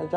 来这